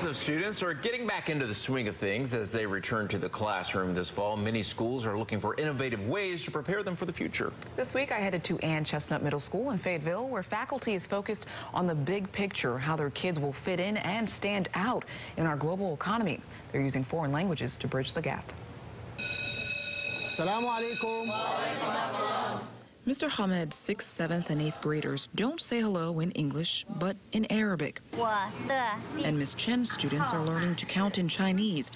Thousands of students are getting back into the swing of things as they return to the classroom this fall. Many schools are looking for innovative ways to prepare them for the future. This week, I headed to Anne Chesnutt Middle School in Fayetteville, where faculty is focused on the big picture, how their kids will fit in and stand out in our global economy. They're using foreign languages to bridge the gap. Assalamu alaikum. Mr. Hamed's 6th, 7th, and 8th graders don't say hello in English, but in Arabic. And Miss Chen's students are learning to count in Chinese.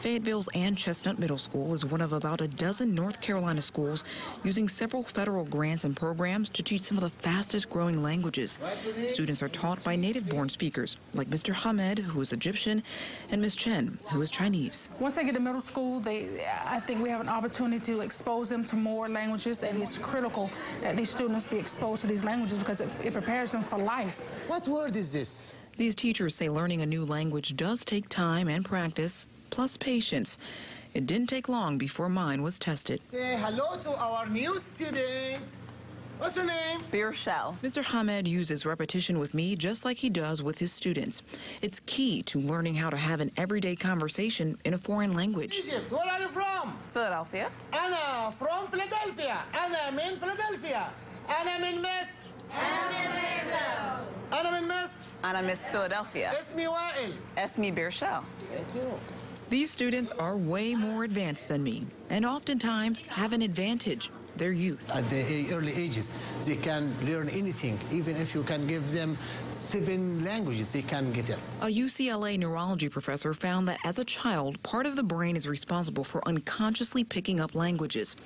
Fayetteville's Anne Chesnutt Middle School is one of about a dozen North Carolina schools using several federal grants and programs to teach some of the fastest growing languages. Students are taught by native born speakers like Mr. Hamed, who is Egyptian, and Miss Chen, who is Chinese. Once they get to middle school, they, I think we have an opportunity to expose them to more languages, and it's critical that these students be exposed to these languages because it, it prepares them for life. What word is this? These teachers say learning a new language does take time and practice, plus patience. It didn't take long before mine was tested. Say hello to our new student. What's your name? Beer shell. Mr. Hamed uses repetition with me just like he does with his students. It's key to learning how to have an everyday conversation in a foreign language. Egypt. Where are you from? Philadelphia. أنا from Philadelphia. أنا من Philadelphia. أنا من مصر. أنا من مصر. And I miss Philadelphia. اسمي وائل. Esme Beer shell. Thank you. These students are way more advanced than me and oftentimes have an advantage their youth. At the early ages, they can learn anything. Even if you can give them seven languages, they can get it. A UCLA neurology professor found that as a child, part of the brain is responsible for unconsciously picking up languages.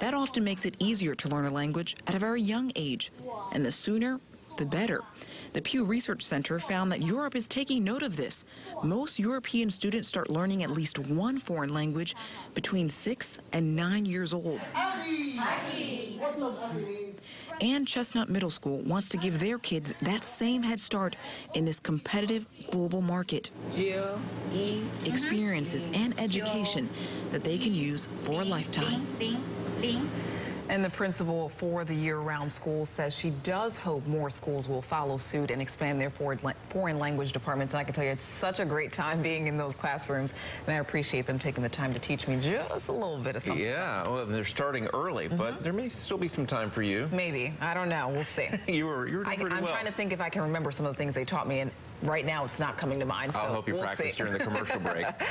That often makes it easier to learn a language at a very young age. And the sooner, the better. The Pew Research Center found that Europe is taking note of this. Most European students start learning at least one foreign language between six and nine years old. Anne Chesnutt Middle School wants to give their kids that same head start in this competitive global market. Experiences and education that they can use for a lifetime. And the principal for the year-round school says she does hope more schools will follow suit and expand their foreign language departments. And I can tell you, it's such a great time being in those classrooms, and I appreciate them taking the time to teach me just a little bit of something. Yeah, well, they're starting early, but mm-hmm. there may still be some time for you. Maybe I don't know. We'll see. You were you were doing I, pretty am well. trying to think if I can remember some of the things they taught me, and right now it's not coming to mind. So I'll help you we'll practice see. during the commercial break.